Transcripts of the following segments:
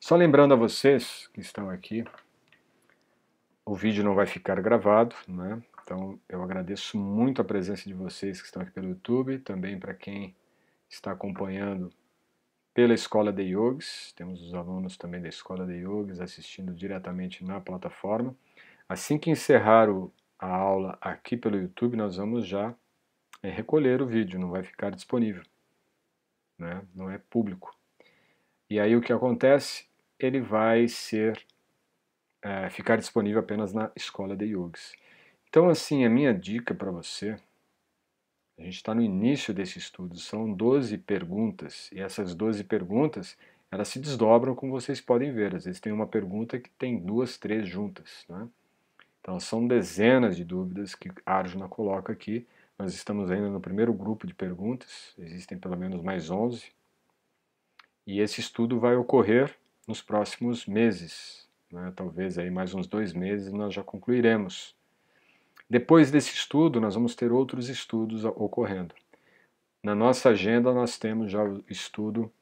Só lembrando a vocês que estão aqui, o vídeo não vai ficar gravado, né? Então eu agradeço muito a presença de vocês que estão aqui pelo YouTube, também para quem está acompanhando pela Escola de Yogis, temos os alunos também da Escola de Yogis assistindo diretamente na plataforma. Assim que encerrar o, a aula aqui pelo YouTube, nós vamos já é, recolher o vídeo, não vai ficar disponível, né? não é público. E aí o que acontece? Ele vai ser é, ficar disponível apenas na Escola de Yogis. Então, assim, a minha dica para você a gente está no início desse estudo, são 12 perguntas, e essas 12 perguntas, elas se desdobram como vocês podem ver. Às vezes tem uma pergunta que tem duas, três juntas. Né? Então são dezenas de dúvidas que Arjuna coloca aqui. Nós estamos ainda no primeiro grupo de perguntas, existem pelo menos mais 11. E esse estudo vai ocorrer nos próximos meses. Né? Talvez aí mais uns dois meses nós já concluiremos depois desse estudo, nós vamos ter outros estudos ocorrendo. Na nossa agenda, nós temos já o estudo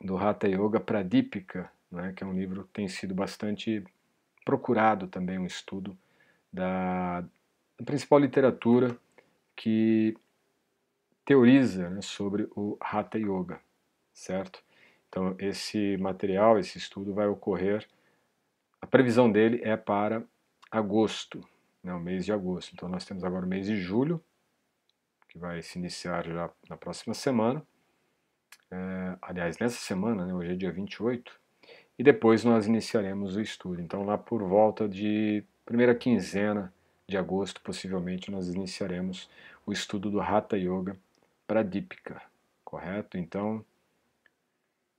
do Hatha Yoga Pradipika, né, que é um livro que tem sido bastante procurado também, um estudo da, da principal literatura que teoriza né, sobre o Hatha Yoga, certo? Então, esse material, esse estudo vai ocorrer, a previsão dele é para agosto, né, o mês de agosto. Então nós temos agora o mês de julho, que vai se iniciar já na próxima semana. É, aliás, nessa semana, né, hoje é dia 28, e depois nós iniciaremos o estudo. Então lá por volta de primeira quinzena de agosto, possivelmente, nós iniciaremos o estudo do Hatha Yoga Pradipika, correto? Então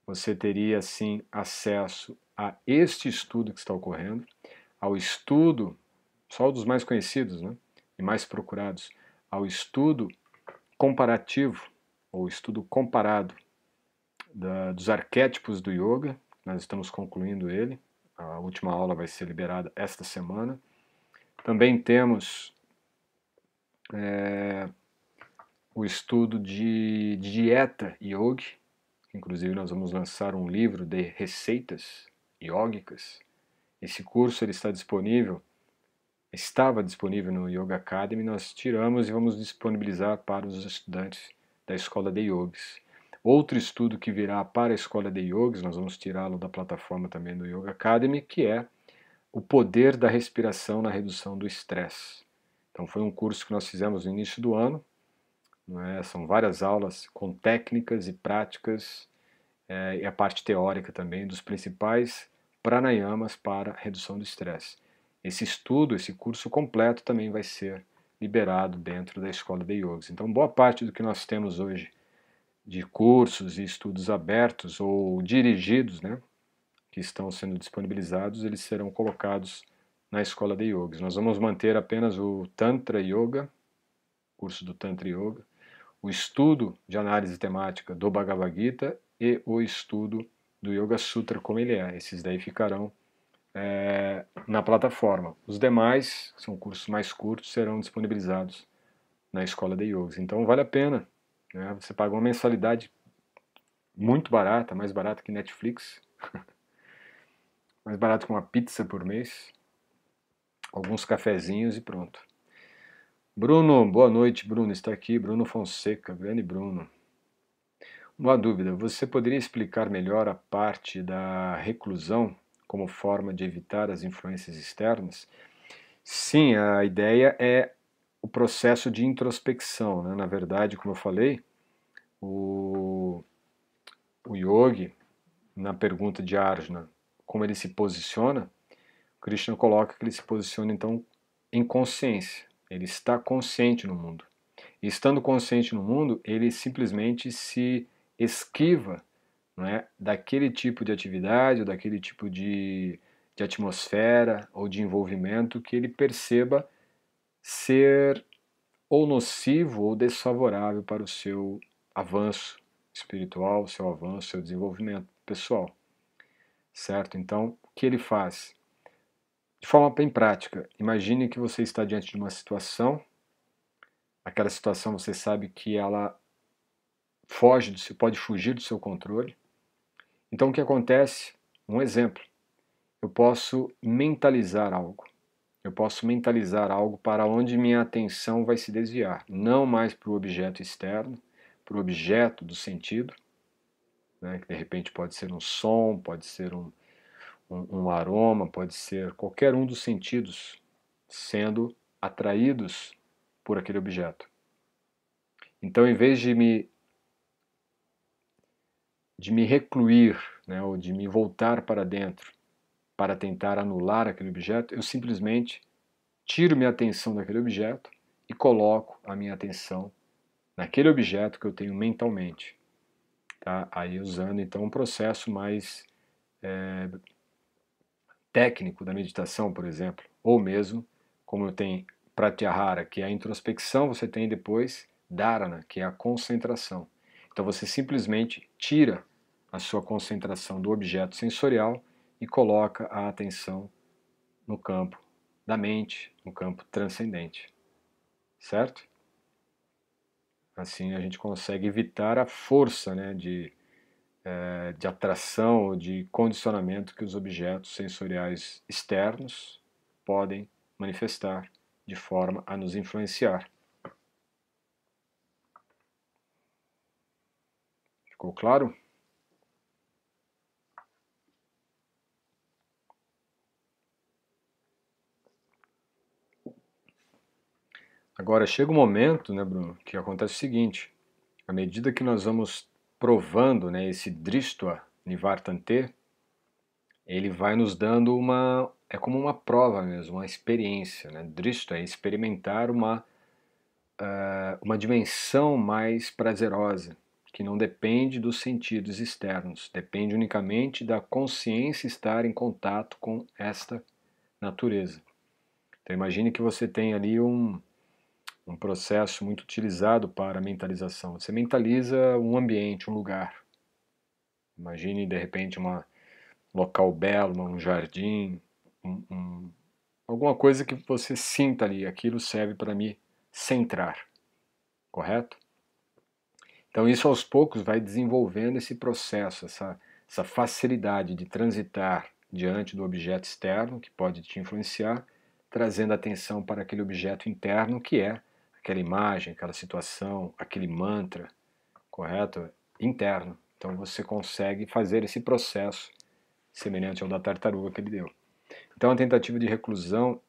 você teria assim acesso a este estudo que está ocorrendo, ao estudo só dos mais conhecidos né, e mais procurados, ao estudo comparativo, ou estudo comparado da, dos arquétipos do yoga. Nós estamos concluindo ele, a última aula vai ser liberada esta semana. Também temos é, o estudo de, de dieta yogi, inclusive nós vamos lançar um livro de receitas yógicas. Esse curso ele está disponível estava disponível no Yoga Academy, nós tiramos e vamos disponibilizar para os estudantes da Escola de Yogis. Outro estudo que virá para a Escola de Yogis, nós vamos tirá-lo da plataforma também do Yoga Academy, que é o poder da respiração na redução do estresse. Então foi um curso que nós fizemos no início do ano, é? são várias aulas com técnicas e práticas é, e a parte teórica também dos principais pranayamas para redução do estresse. Esse estudo, esse curso completo também vai ser liberado dentro da escola de yogis. Então, boa parte do que nós temos hoje de cursos e estudos abertos ou dirigidos, né, que estão sendo disponibilizados, eles serão colocados na escola de yogis. Nós vamos manter apenas o Tantra Yoga, curso do Tantra Yoga, o estudo de análise temática do Bhagavad Gita e o estudo do Yoga Sutra como ele é. Esses daí ficarão é, na plataforma. Os demais, que são cursos mais curtos, serão disponibilizados na escola de yogis. Então vale a pena. Né? Você paga uma mensalidade muito barata, mais barata que Netflix, mais barato que uma pizza por mês, alguns cafezinhos e pronto. Bruno, boa noite, Bruno, está aqui, Bruno Fonseca, grande Bruno. Uma dúvida, você poderia explicar melhor a parte da reclusão como forma de evitar as influências externas? Sim, a ideia é o processo de introspecção. Né? Na verdade, como eu falei, o, o yogi, na pergunta de Arjuna, como ele se posiciona, Krishna coloca que ele se posiciona então em consciência. Ele está consciente no mundo. E estando consciente no mundo, ele simplesmente se esquiva não é, daquele tipo de atividade ou daquele tipo de, de atmosfera ou de envolvimento que ele perceba ser ou nocivo ou desfavorável para o seu avanço espiritual, seu avanço, seu desenvolvimento pessoal. Certo? Então, o que ele faz? De forma bem prática, imagine que você está diante de uma situação, aquela situação você sabe que ela foge, pode fugir do seu controle, então o que acontece Um exemplo, eu posso mentalizar algo. Eu posso mentalizar algo para onde minha atenção vai se desviar, não mais para o objeto externo, para o objeto do sentido, né, que de repente pode ser um som, pode ser um, um, um aroma, pode ser qualquer um dos sentidos sendo atraídos por aquele objeto. Então, em vez de me de me recluir, né, ou de me voltar para dentro para tentar anular aquele objeto, eu simplesmente tiro minha atenção daquele objeto e coloco a minha atenção naquele objeto que eu tenho mentalmente. Tá? Aí usando então um processo mais é, técnico da meditação, por exemplo, ou mesmo como tenho pratyahara, que é a introspecção, você tem depois dharana, que é a concentração. Então você simplesmente tira a sua concentração do objeto sensorial e coloca a atenção no campo da mente, no campo transcendente. Certo? Assim a gente consegue evitar a força né, de, é, de atração, de condicionamento que os objetos sensoriais externos podem manifestar de forma a nos influenciar. Ficou claro? Agora chega um momento, né, Bruno, que acontece o seguinte: à medida que nós vamos provando, né, esse Dristva Nivartante, ele vai nos dando uma é como uma prova mesmo, uma experiência, né? Dristo é experimentar uma uh, uma dimensão mais prazerosa, que não depende dos sentidos externos, depende unicamente da consciência estar em contato com esta natureza. Então imagine que você tem ali um um processo muito utilizado para a mentalização. Você mentaliza um ambiente, um lugar. Imagine de repente um local belo, um jardim, um, um, alguma coisa que você sinta ali. Aquilo serve para me centrar, correto? Então isso aos poucos vai desenvolvendo esse processo, essa, essa facilidade de transitar diante do objeto externo que pode te influenciar, trazendo atenção para aquele objeto interno que é aquela imagem, aquela situação, aquele mantra, correto? Interno. Então você consegue fazer esse processo semelhante ao da tartaruga que ele deu. Então a tentativa de reclusão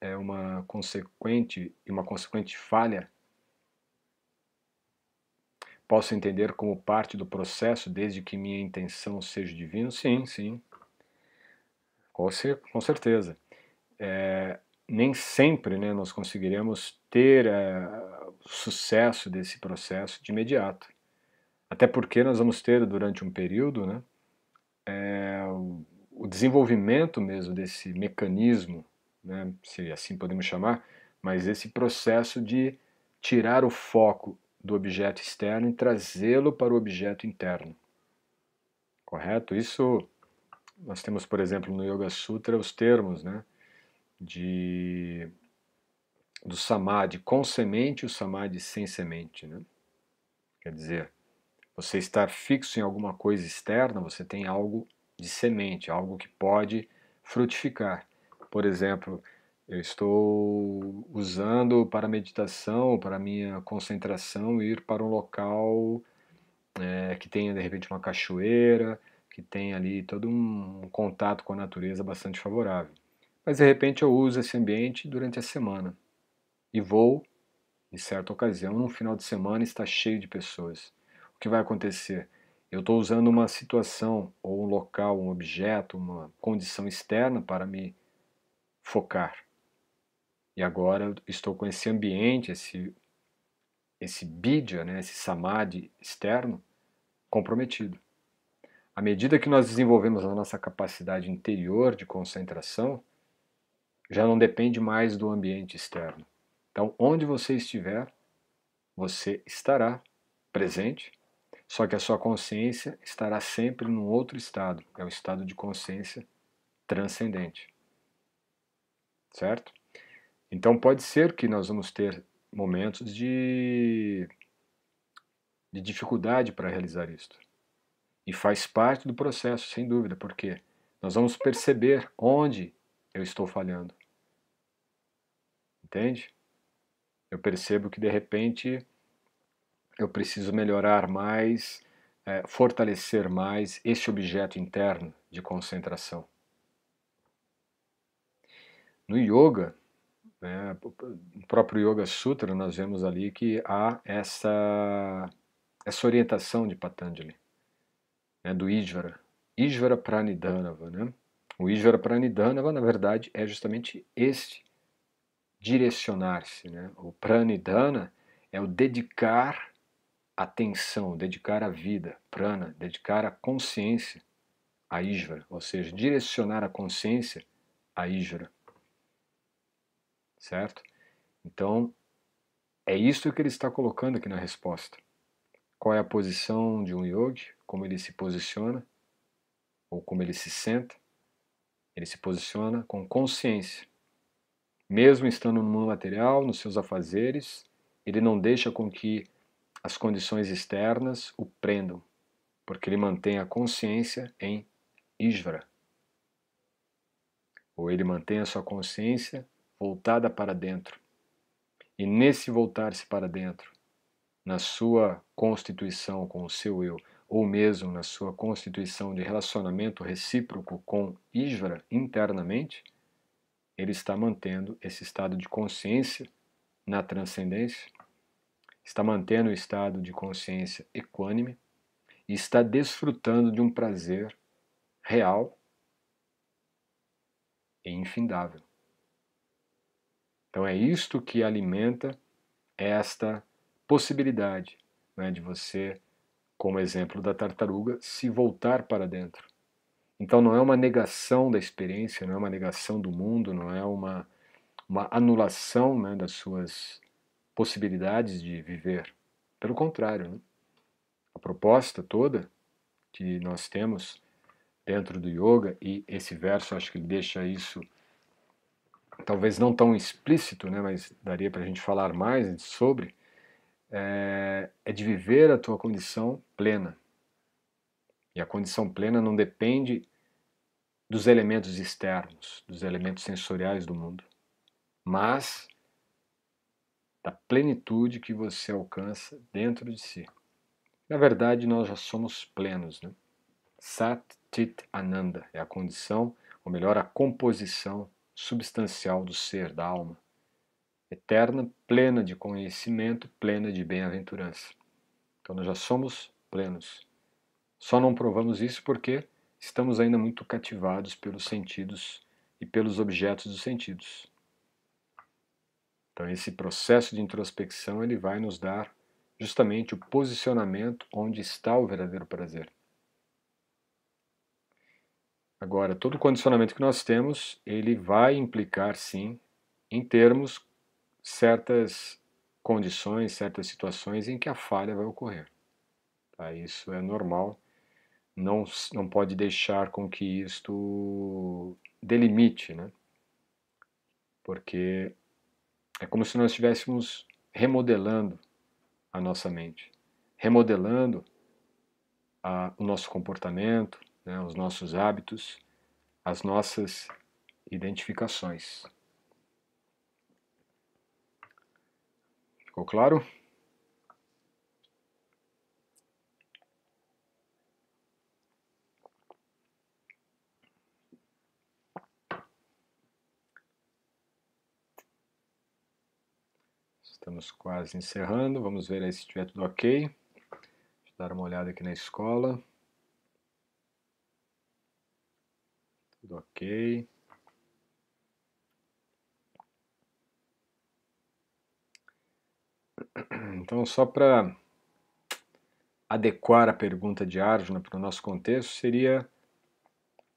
é uma consequente e uma consequente falha. Posso entender como parte do processo desde que minha intenção seja divina? Sim, sim. Com, certeza. É, nem sempre né, nós conseguiremos ter é, sucesso desse processo de imediato. Até porque nós vamos ter durante um período né, é, o desenvolvimento mesmo desse mecanismo, né, se assim podemos chamar, mas esse processo de tirar o foco do objeto externo e trazê-lo para o objeto interno. Correto? Isso nós temos, por exemplo, no Yoga Sutra os termos, né? De do samadhi com semente e o samadhi sem semente. Né? Quer dizer, você estar fixo em alguma coisa externa, você tem algo de semente, algo que pode frutificar. Por exemplo, eu estou usando para meditação, para minha concentração, ir para um local é, que tenha de repente uma cachoeira, que tenha ali todo um contato com a natureza bastante favorável. Mas de repente eu uso esse ambiente durante a semana e vou, em certa ocasião, num final de semana está cheio de pessoas. O que vai acontecer? Eu estou usando uma situação ou um local, um objeto, uma condição externa para me focar. E agora estou com esse ambiente, esse esse bidya, né, esse samadhi externo comprometido. À medida que nós desenvolvemos a nossa capacidade interior de concentração, já não depende mais do ambiente externo. Então, onde você estiver, você estará presente, só que a sua consciência estará sempre num outro estado, é o estado de consciência transcendente. Certo? Então, pode ser que nós vamos ter momentos de, de dificuldade para realizar isto. E faz parte do processo, sem dúvida, porque nós vamos perceber onde eu estou falhando. Entende? Eu percebo que de repente eu preciso melhorar mais, é, fortalecer mais esse objeto interno de concentração. No yoga, né, no próprio Yoga Sutra, nós vemos ali que há essa, essa orientação de Patanjali, né, do Ishvara, Ishvara Pranidhanava. Né? O Ishvara Pranidhanava, na verdade, é justamente este direcionar-se. Né? O Pranidhana é o dedicar atenção, dedicar a vida, prana, dedicar a consciência a Ishvara, ou seja, direcionar a consciência a Ishvara certo? Então, é isso que ele está colocando aqui na resposta. Qual é a posição de um yogi, como ele se posiciona, ou como ele se senta? Ele se posiciona com consciência. Mesmo estando no mundo material, nos seus afazeres, ele não deixa com que as condições externas o prendam, porque ele mantém a consciência em Ishvara. Ou ele mantém a sua consciência voltada para dentro. E nesse voltar-se para dentro, na sua constituição com o seu eu, ou mesmo na sua constituição de relacionamento recíproco com Ishvara internamente, ele está mantendo esse estado de consciência na transcendência, está mantendo o estado de consciência equânime e está desfrutando de um prazer real e infindável. Então é isto que alimenta esta possibilidade né, de você, como exemplo da tartaruga, se voltar para dentro. Então não é uma negação da experiência, não é uma negação do mundo, não é uma, uma anulação né, das suas possibilidades de viver. Pelo contrário, né? a proposta toda que nós temos dentro do yoga, e esse verso acho que deixa isso talvez não tão explícito, né, mas daria para a gente falar mais sobre, é, é de viver a tua condição plena. E a condição plena não depende dos elementos externos, dos elementos sensoriais do mundo, mas da plenitude que você alcança dentro de si. Na verdade, nós já somos plenos. Né? Sat Chit Ananda é a condição, ou melhor, a composição substancial do ser, da alma, eterna, plena de conhecimento, plena de bem-aventurança. Então nós já somos plenos. Só não provamos isso porque estamos ainda muito cativados pelos sentidos e pelos objetos dos sentidos. Então esse processo de introspecção ele vai nos dar justamente o posicionamento onde está o verdadeiro prazer. Agora, todo condicionamento que nós temos, ele vai implicar, sim, em termos certas condições, certas situações em que a falha vai ocorrer. Tá? Isso é normal, não, não pode deixar com que isto delimite, né? porque é como se nós estivéssemos remodelando a nossa mente, remodelando a, o nosso comportamento, né, os nossos hábitos, as nossas identificações. Ficou claro? Estamos quase encerrando. Vamos ver aí se estiver tudo ok. Deixa eu dar uma olhada aqui na escola. Tudo ok. Então, só para adequar a pergunta de Arjuna para o nosso contexto, seria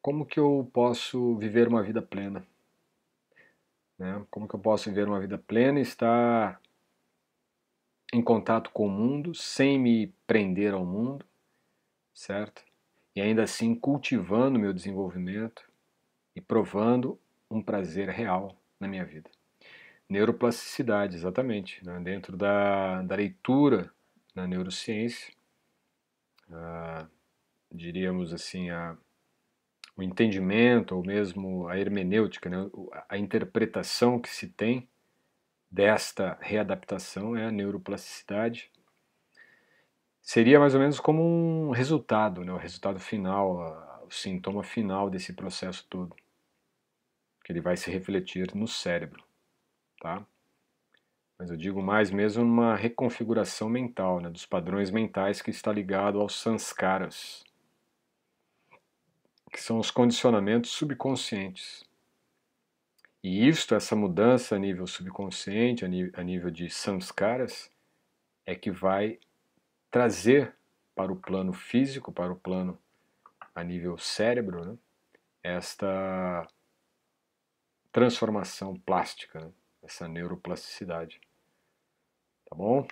como que eu posso viver uma vida plena? Né? Como que eu posso viver uma vida plena e estar em contato com o mundo sem me prender ao mundo, certo? E ainda assim cultivando meu desenvolvimento, e provando um prazer real na minha vida. Neuroplasticidade, exatamente. Né? Dentro da, da leitura na neurociência, uh, diríamos assim, a, o entendimento ou mesmo a hermenêutica, né, a interpretação que se tem desta readaptação é a neuroplasticidade. Seria mais ou menos como um resultado, né, o resultado final, o sintoma final desse processo todo, que ele vai se refletir no cérebro, tá? Mas eu digo mais mesmo uma reconfiguração mental, né, dos padrões mentais que está ligado aos sanskaras, que são os condicionamentos subconscientes. E isto, essa mudança a nível subconsciente, a nível de samskaras, é que vai trazer para o plano físico, para o plano a nível cérebro, né, esta transformação plástica, né, essa neuroplasticidade. Tá bom?